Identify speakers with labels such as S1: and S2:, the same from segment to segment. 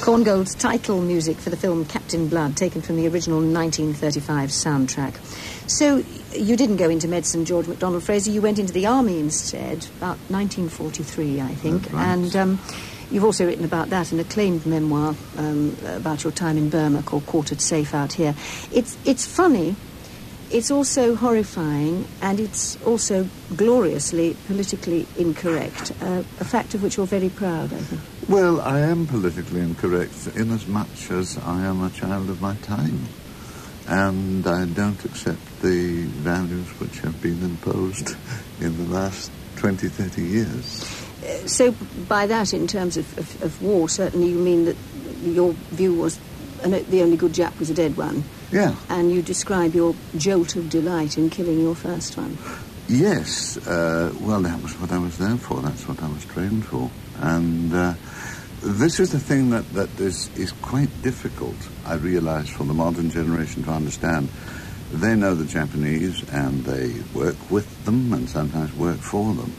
S1: Korngold's title music for the film Captain Blood, taken from the original 1935 soundtrack. So, you didn't go into medicine, George MacDonald Fraser. You went into the army instead, about 1943, I think.
S2: Right.
S1: And um, you've also written about that, in an acclaimed memoir um, about your time in Burma called Quartered Safe Out Here. It's, it's funny, it's also horrifying, and it's also gloriously politically incorrect, uh, a fact of which you're very proud, I think.
S2: Well, I am politically incorrect in as much as I am a child of my time. And I don't accept the values which have been imposed in the last 20, 30 years.
S1: So, by that, in terms of, of, of war, certainly you mean that your view was uh, the only good Jap was a dead one,
S2: Yeah.
S1: and you describe your jolt of delight in killing your first one.
S2: Yes, uh, well, that was what I was there for. That's what I was trained for. And uh, this is the thing that, that is, is quite difficult, I realize, for the modern generation to understand. They know the Japanese and they work with them and sometimes work for them.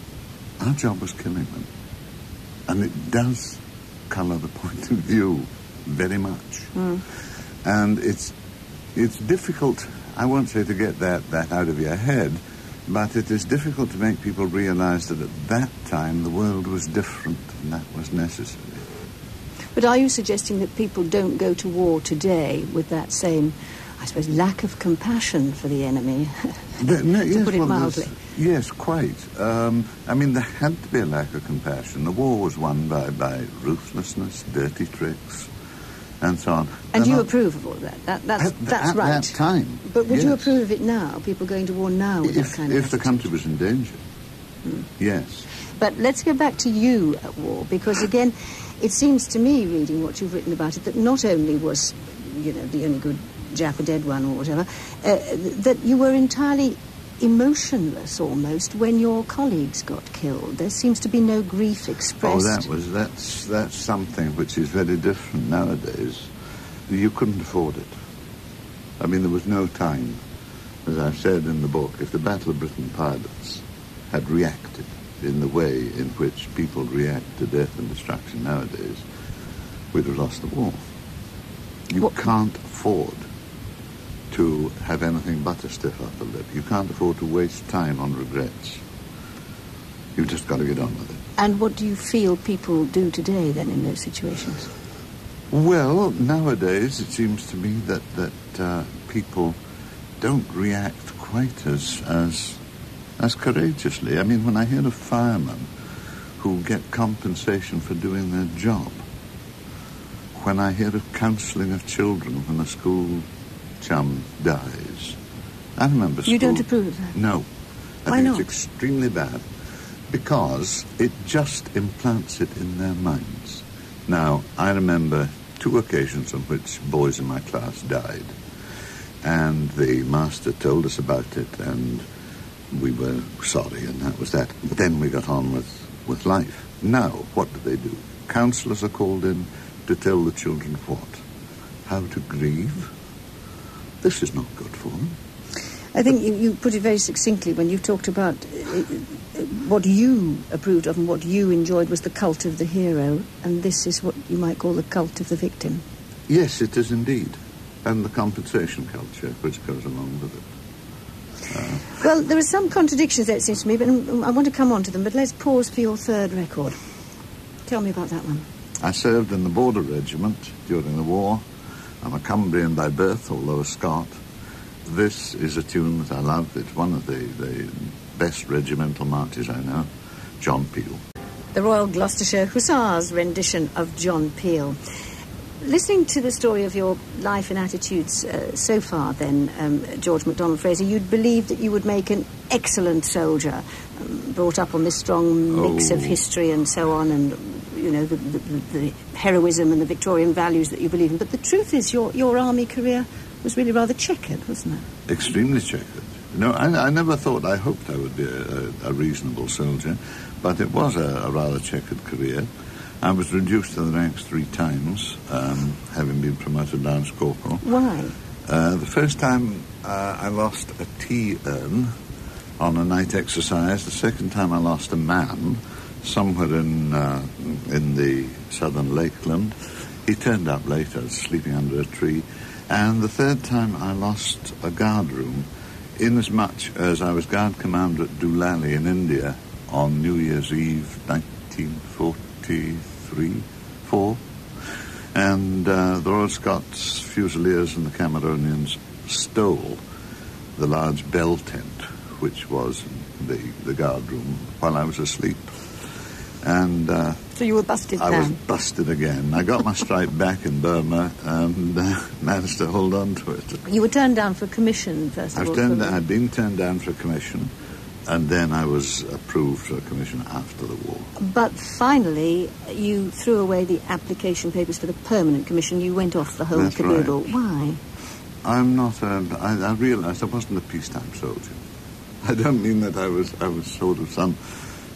S2: Our job was killing them. And it does colour the point of view very much. And it's, it's difficult, I won't say to get that, that out of your head, but it is difficult to make people realize that at that time the world was different and that was necessary.
S1: But are you suggesting that people don't go to war today with that same, I suppose, lack of compassion for the enemy?
S2: No,
S1: to
S2: yes,
S1: put it
S2: well,
S1: mildly.
S2: Yes, quite. Um, I mean, there had to be a lack of compassion. The war was won by, by ruthlessness, dirty tricks, and so on.
S1: And
S2: They're
S1: you
S2: not-
S1: approve of all that? that that's
S2: At,
S1: that's
S2: at
S1: right.
S2: that time.
S1: But would you approve of it now? People going to war now with
S2: If,
S1: that kind of
S2: if the country was in danger.
S1: Hmm.
S2: Yes.
S1: But let's go back to you at war, because again, it seems to me, reading what you've written about it, that not only was, you know, the only good Jap a dead one or whatever, uh, that you were entirely emotionless almost when your colleagues got killed. There seems to be no grief expressed.
S2: Oh, that was that's that's something which is very different nowadays. You couldn't afford it. I mean, there was no time, as I've said in the book. If the Battle of Britain pilots had reacted in the way in which people react to death and destruction nowadays, we'd have lost the war. You
S1: What-
S2: can't afford to have anything but a stiff upper lip. You can't afford to waste time on regrets. You've just got to get on with it.
S1: And what do you feel people do today then in those situations?
S2: Well, nowadays it seems to me that that uh, people don't react quite as as as courageously. I mean, when I hear of firemen who get compensation for doing their job, when I hear of counselling of children when a school chum dies, I remember.
S1: You don't approve of that?
S2: No, I
S1: Why
S2: think
S1: not?
S2: it's extremely bad because it just implants it in their minds. Now, I remember two occasions on which boys in my class died, and the master told us about it, and we were sorry, and that was that. Then we got on with, with life. Now, what do they do? Counsellors are called in to tell the children what? How to grieve? This is not good for them.
S1: I think you, you put it very succinctly when you talked about uh, uh, what you approved of and what you enjoyed was the cult of the hero, and this is what you might call the cult of the victim.
S2: Yes, it is indeed. And the compensation culture which goes along with it.
S1: Well, there are some contradictions there, it seems to me, but um, I want to come on to them. But let's pause for your third record. Tell me about that one.
S2: I served in the Border Regiment during the war. I'm a Cumbrian by birth, although a Scot. This is a tune that I love. It's one of the, the best regimental marches I know. John Peel.
S1: The Royal Gloucestershire Hussars rendition of John Peel. Listening to the story of your life and attitudes uh, so far, then, um, George MacDonald Fraser, you'd believe that you would make an excellent soldier, um, brought up on this strong mix of
S2: Oh.
S1: history and so on, and you know the, the, the heroism and the Victorian values that you believe in. But the truth is, your your army career was really rather checkered, wasn't it?
S2: Extremely checkered. No, I, I never thought, I hoped I would be a, a, reasonable soldier, but it was a, a rather checkered career. I was reduced to the ranks three times, um, having been promoted Lance Corporal.
S1: Why?
S2: Uh, the first time uh, I lost a tea urn on a night exercise. The second time I lost a man somewhere in uh, in the southern Lakeland. he turned up later, sleeping under a tree. And the third time I lost a guard room, inasmuch as I was guard commander at Doolally in India on New Year's Eve 1943 4. And uh, the Royal Scots Fusiliers and the Cameronians stole the large bell tent, which was the, the guard room, while I was asleep. And uh,
S1: so you were busted.
S2: I was busted again. I got my stripe back in Burma and uh, managed to hold on to it.
S1: You were turned down for commission first.
S2: I
S1: was
S2: turned. I'd been turned down for a commission, and then I was approved for a commission after the war.
S1: But finally, you threw away the application papers for the permanent commission. You went off the whole
S2: That's
S1: caboodle.
S2: Right.
S1: Why?
S2: I'm not. A, I, I realised I wasn't a peacetime soldier. I don't mean that I was. I was sort of some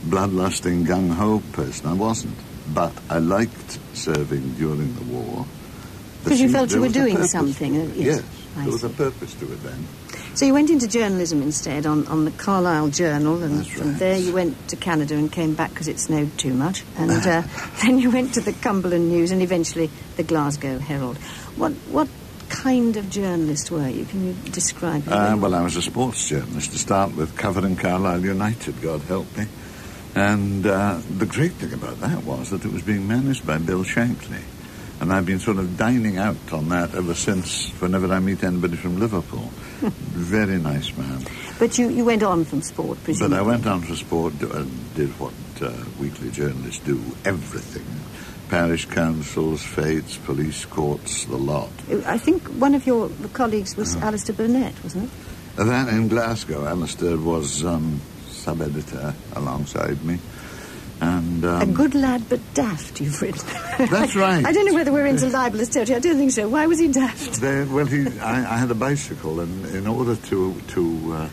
S2: bloodlusting gung ho person. I wasn't. But I liked serving during the war.
S1: Because you felt you were doing something. uh,
S2: it.
S1: yes,
S2: Yes, there was a purpose to it then.
S1: So you went into journalism instead on, on the Carlisle Journal, and from there you went to Canada and came back because it snowed too much. And uh, then you went to the Cumberland News and eventually the Glasgow Herald. What what kind of journalist were you? Can you describe? your
S2: Uh, well, I was a sports journalist to start with, covering Carlisle United, God help me. And uh, the great thing about that was that it was being managed by Bill Shankly. And I've been sort of dining out on that ever since, whenever I meet anybody from Liverpool. Very nice man.
S1: But you, you went on from sport, presumably. But.
S2: I went on for sport and did what uh, weekly journalists do everything. Parish councils, fetes, police courts, the lot.
S1: I think one of your colleagues was
S2: Uh-huh.
S1: Alastair Burnet, wasn't it?
S2: Then in Glasgow, Alastair was um, sub-editor alongside me. And um,
S1: a good lad, but daft, you've written.
S2: That's right.
S1: I don't know whether we're into libelous territory. I don't think so. Why was he daft?
S2: Well, he, I, I had a bicycle, and in order to to uh,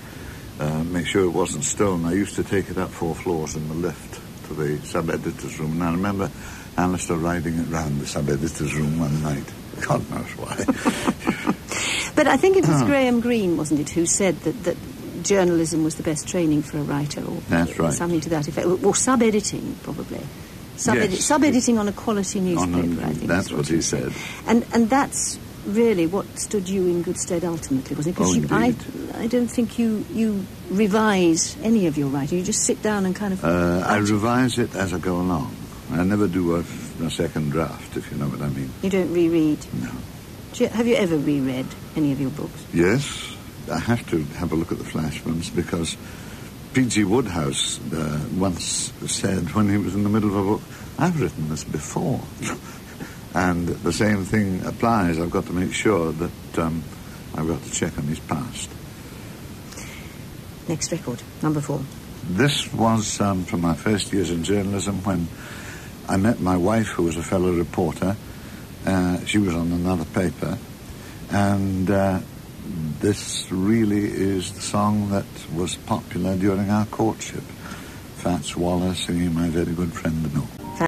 S2: uh, make sure it wasn't stolen, I used to take it up four floors in the lift to the sub-editor's room. And I remember Alastair riding it round the sub-editor's room one night. God knows why.
S1: But I think it was Graham Greene, wasn't it, who said that, that journalism was the best training for a writer, or
S2: That's right.
S1: something to that effect, or, or sub-editing probably. Sub-edit,
S2: Yes.
S1: sub-editing on a quality newspaper,
S2: a-
S1: I think.
S2: that's
S1: is
S2: what he said.
S1: And and that's really what stood you in good stead ultimately, wasn't it?
S2: Oh,
S1: I. I don't think you you revise any of your writing. You just sit down and kind of.
S2: Uh, I revise it as I go along. I never do a, a second draft, if you know what I mean.
S1: you don't reread.
S2: No.
S1: Do you, have you ever reread any of your books?
S2: Yes, I have to have a look at the flash flashmans because P.G. Wodehouse uh, once said when he was in the middle of a book, I've written this before. and the same thing applies. I've got to make sure that um, I've got to check on his past.
S1: Next record, number four.
S2: This was um, from my first years in journalism when I met my wife, who was a fellow reporter. Uh, she was on another paper. And uh, this really is the song that was popular during our courtship. Fats Waller singing My Very Good Friend the Mill.